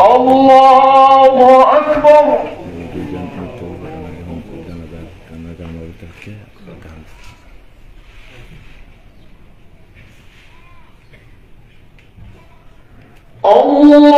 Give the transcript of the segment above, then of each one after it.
الله أكبر. الله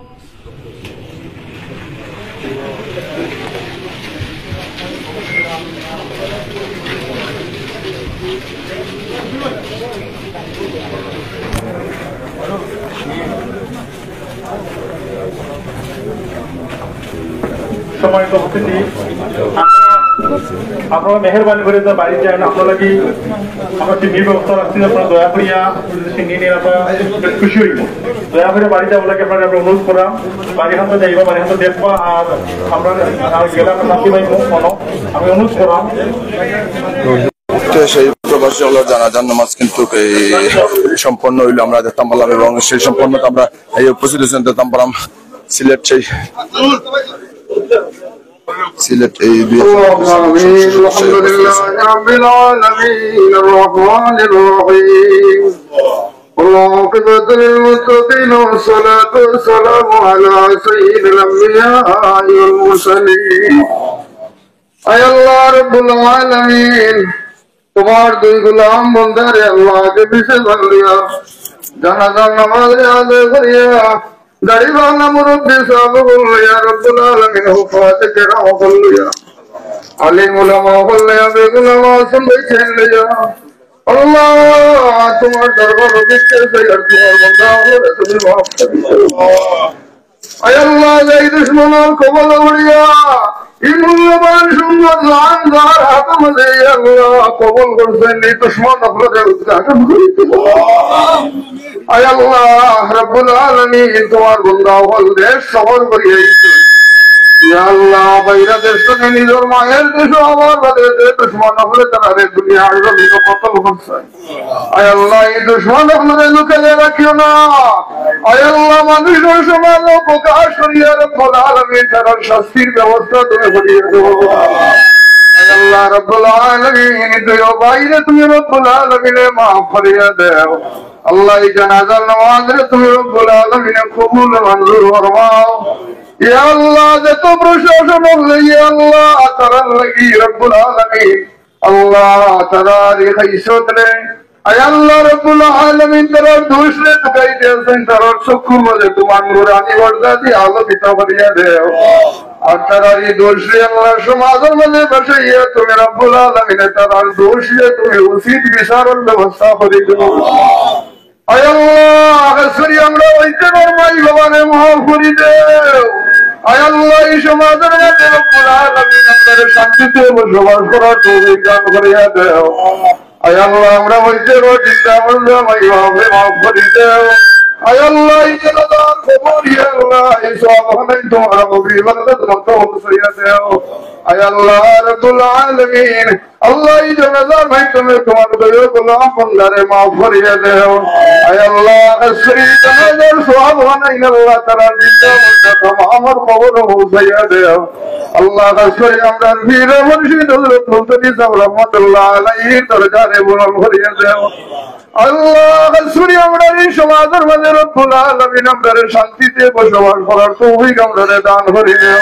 সম্মানিত উপস্থিতি আপনারা মেহরবানি করে তো বাড়ি যান আপনারা কি আমার টিভির ব্যবস্থা রাখছি আপনারা দয়া করিয়া নিয়ে নিয়ে বেশ খুশি হইব। দয়া করে বাড়ি যাবলাকে আপনারা আমরা অনুরোধ করা বাড়ি হাতে যাইবা বাড়ি হাতে দেখবা, আর আমরা আর গেলে আমরা শান্তি পাইব মনো। আমি অনুরোধ করা তো সেই প্রবাসী হলো জানাজান নামাজ কিন্তু এই সম্পন্ন হইল, আমরা সেই সম্পন্নতা আমরা এই উপস্থিত হয়েছেন দেখতাম পারলাম সিলেট সেই সিলেট এই দুই العالمين الحمد لله رب العالمين الرحمن الرحيم والعاقبة للمتقين والصلاة والسلام على سيد الأنبياء والمرسلين أي الله رب العالمين তোমার দুই গুলাম বন্ধারে আল্লাহকে বিশেষ ভালিয়া জানাজার নামাজ আদায় করিয়া গাড়ি বাংলা মুরব্বী সব বললিয়া রব্বুল আলমিন হুফাতে কেরাম বললিয়া আলিম উলামা বললিয়া বেগুলাম আসন দেখেন লিয়া আল্লাহ, তোমার দরবার করিয়া আয় আল্লাহ এই দুশ্মনের কবল উড়িয়া। এই মূল্যবান সুন্দর লান যার হাত মধ্যে আল্লাহ কবল করছেন এই দুশ্মন আপনাদের উদ্ঘাটন করিতে আয় আল্লাহ রব্বুল আলামিন তোমার বন্ধা হল দেশ সফর করিয়া ইয়া আল্লাহ বাইরা দেশ নিজের মায়ের দেশ আমার বাদে দুশ্মন হলে তারা শাস্তির ব্যবস্থা তুমি করিয়ে দেবো। আল্লাহ, রব্বুল আলামিন দুই বাইরে তুমি রব্বুল আলামিনে মাফ করিয়া আল্লাহ এই জানাজার নামাজে তুমি রব্বুল আলামিনে কবুল মঞ্জুর আল্লাহ যত প্রশাসন আল্লাহ তারা লাগি রব্বুল আলামিন। আল্লাহ তারা রে রে আমরা ওইতে মাই ভবানে মহল করি দেও। আয় আল্লাহ এই সমাজের মধ্যে রব্বুল আলামিন আমাদের শান্তিতে বসবাস করার তৌফিক দান করিয়া দেও। আয় আল্লাহ আমরা ওইতে চিন্তা করলে মাই ভাবে মাফ করি দেও। আয় আল্লাহ এই জনতার খবর ইয়া আল্লাহ, এই সব হলে তোমার নবী বরকত মত হইয়া দেও। আয় আল্লাহ রব্বুল আলামিন আল্লাহ এই জনতার ভাই, তুমি তোমার দয়া গোলাম বন্দারে মাফ করিয়া দেও। আয় আল্লাহ শ্রী জনতার সব বানাই আল্লাহ, তারা জিন্দা মুর্দা খবর পৌঁছাইয়া দেও। আল্লাহ শ্রী আমরা বীর মুর্শিদ হযরত মুফতি সাহেব রহমাতুল্লাহ আলাইহি দরজারে বরণ করিয়া দেও। আল্লাহ শুনি আমরা এই সমাজের মাঝে রব্বুল আলামিন আমাদের শান্তিতে বসবাস করার তৌফিক আমাদের দান করে দিও।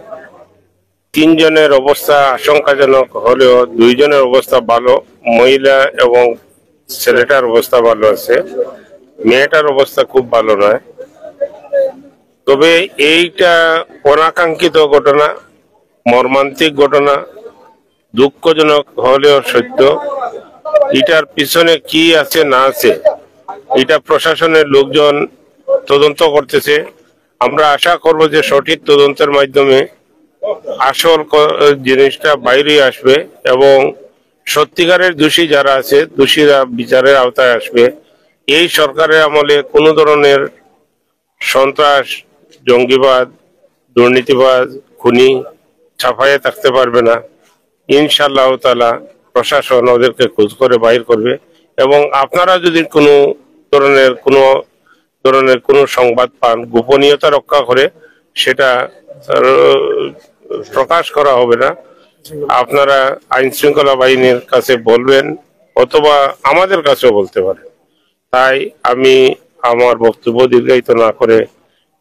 তিনজনের অবস্থা আশঙ্কাজনক হলেও দুইজনের অবস্থা ভালো, মহিলা এবং ছেলেটার অবস্থা ভালো আছে। মেয়েটার অবস্থা খুব ভালো নয়। তবে এইটা অনাকাঙ্ক্ষিত ঘটনা, মর্মান্তিক ঘটনা, দুঃখজনক হলেও সত্য। এটার পিছনে কি আছে, না আছে, এটা প্রশাসনের লোকজন তদন্ত করতেছে। আমরা আশা করব যে সঠিক তদন্তের মাধ্যমে আসল জিনিসটা বাইরে আসবে এবং সত্যিকারের দোষী যারা আছে, দোষীরা বিচারের আওতায় আসবে। এই সরকারের আমলে কোনো ধরনের সন্ত্রাস, জঙ্গিবাদ, দুর্নীতিবাজ, খুনি ছাপাইয়ে থাকতে পারবে না। ইনশাল্লাহ তালা প্রশাসন ওদেরকে খোঁজ করে বাইর করবে এবং আপনারা যদি কোনো ধরনের কোনো ধরনের কোনো সংবাদ পান, গোপনীয়তা রক্ষা করে, সেটা প্রকাশ করা হবে না। আপনারা আইন শৃঙ্খলা বাহিনীর কাছে বলবেন অথবা আমাদের কাছেও বলতে পারেন। তাই আমি আমার বক্তব্য দীর্ঘায়িত না করে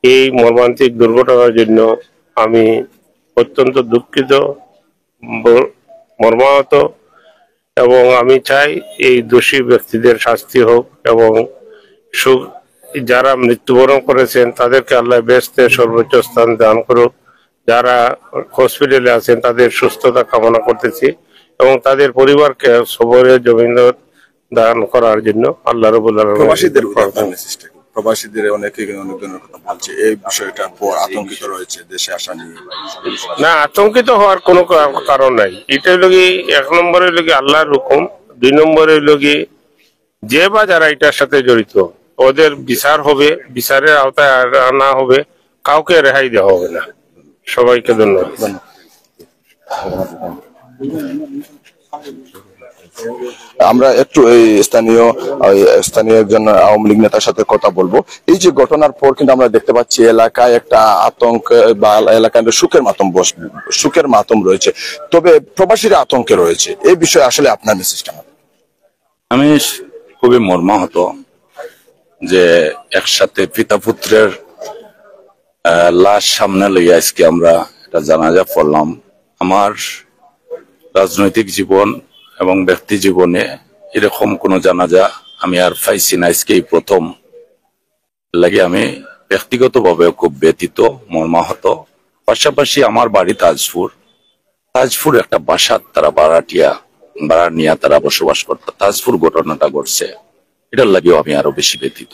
এই মর্মান্তিক দুর্ঘটনার জন্য আমি অত্যন্ত দুঃখিত মর্মাহত এবং আমি চাই এই দোষী ব্যক্তিদের শাস্তি হোক এবং যারা মৃত্যুবরণ করেছেন তাদেরকে আল্লাহ বেস্তে সর্বোচ্চ স্থান দান করুক। যারা হসপিটালে আছেন তাদের সুস্থতা কামনা করতেছি এবং তাদের পরিবারকে সবরের জমিন দান করার জন্য আল্লাহ রবুল প্রবাসীদের প্রবাসীদের অনেকে অনেক ধরনের কথা বলছে। এই বিষয়টার পর আতঙ্কিত রয়েছে দেশে আসা নিয়ে। না আতঙ্কিত হওয়ার কোনো কারণ নাই। এটা হলো কি এক নম্বরে হলো কি আল্লাহর হুকুম দুই নম্বরে হলো কি যে বা যারা এটার সাথে জড়িত ওদের বিচার হবে বিচারের আওতায় আনা হবে কাউকে রেহাই দেওয়া হবে না। সবাইকে ধন্যবাদ। আমরা একটু এই স্থানীয় ওই স্থানীয় একজন আওয়ামী লীগ নেতার সাথে কথা বলব। এই যে ঘটনার পর কিন্তু আমরা দেখতে পাচ্ছি এলাকায় একটা আতঙ্ক বা এলাকায় একটা সুখের মাতম বস সুখের মাতম রয়েছে। তবে প্রবাসীরা আতঙ্কে রয়েছে। এই বিষয়ে আসলে আপনার মেসেজটা আমি খুবই মর্মাহত যে একসাথে পিতা পুত্রের লাশ সামনে লইয়া আজকে আমরা একটা জানাজা পড়লাম। আমার রাজনৈতিক জীবন এবং ব্যক্তি জীবনে এরকম কোনো জানাজা আমি আর পাইছি না। আজকে এই প্রথম। লাগে আমি ব্যক্তিগতভাবে খুব ব্যতীত মর্মাহত। পাশাপাশি আমার বাড়ি তাজপুর। তাজপুর একটা বাসার তারা বারাটিয়া ভাড়া নিয়ে তারা বসবাস করত। তাজপুর ঘটনাটা ঘটছে। এটার লাগেও আমি আরও বেশি ব্যতীত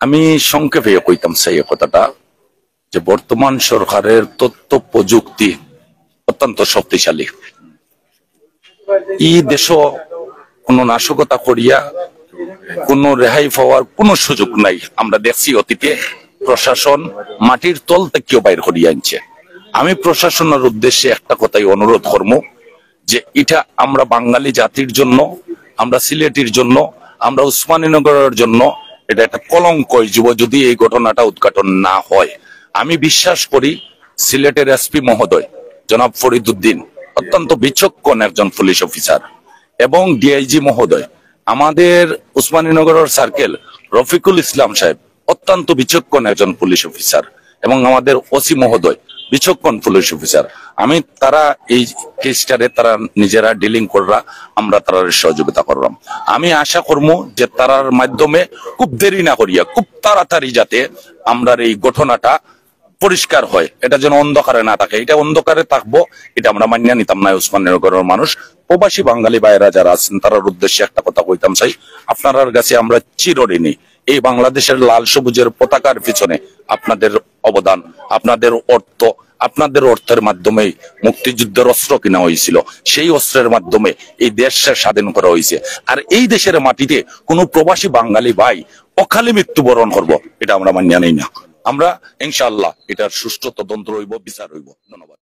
আমি সংক্ষেপে কইতাম সেই কথাটা। যে বর্তমান সরকারের তথ্য প্রযুক্তি অত্যন্ত শক্তিশালী। এই দেশ কোনো নাশকতা করিয়া কোনো রেহাই পাওয়ার কোনো সুযোগ নাই। আমরা দেখছি অতীতে প্রশাসন মাটির তল থেকেও বাইর করিয়া আনছে। আমি প্রশাসনের উদ্দেশ্যে একটা কথাই অনুরোধ করব যে এটা আমরা বাঙালি জাতির জন্য, আমরা সিলেটির জন্য, আমরা উসমানীনগরের জন্য এটা একটা কলঙ্ক যুব যদি এই ঘটনাটা উদ্ঘাটন না হয়। আমি বিশ্বাস করি সিলেটের এসপি মহোদয়, জনাব ফরিদুদ্দিন অত্যন্ত বিচক্ষণ একজন পুলিশ অফিসার এবং ডিআইজি মহোদয়। আমাদের উসমানীনগরের সার্কেল রফিকুল ইসলাম সাহেব অত্যন্ত বিচক্ষণ একজন পুলিশ অফিসার এবং আমাদের ওসি মহোদয় বিচক্ষণ পুলিশ অফিসার। আমি তারা এই কেসটারে তারা নিজেরা ডিলিং কররা, আমরা তারার সহযোগিতা করলাম আমি আশা করব যে তারার মাধ্যমে খুব দেরি না করিয়া, খুব তাড়াতাড়ি যাতে আমরা এই ঘটনাটা পরিষ্কার হয়। এটা যেন অন্ধকারে না থাকে। এটা অন্ধকারে থাকব, এটা আমরা মানিয়ে নিতাম না উসমাননগরের মানুষ। প্রবাসী বাঙালি ভাইয়েরা যারা আছেন তার উদ্দেশ্যে একটা কথা কইতাম চাই আপনার কাছে আমরা চিরঋণী। এই বাংলাদেশের লাল সবুজের পতাকার পিছনে আপনাদের অবদান, আপনাদের অর্থ, আপনাদের অর্থের মাধ্যমে মুক্তিযুদ্ধের অস্ত্র কিনা হয়েছিল। সেই অস্ত্রের মাধ্যমে এই দেশকে স্বাধীন করা হয়েছে। আর এই দেশের মাটিতে কোনো প্রবাসী বাঙালি ভাই অকালে মৃত্যুবরণ করব, এটা আমরা মানিয়া নেই না। আমরা ইনশাআল্লাহ এটার সুষ্ঠু তদন্ত রইব বিচার রইব। ধন্যবাদ।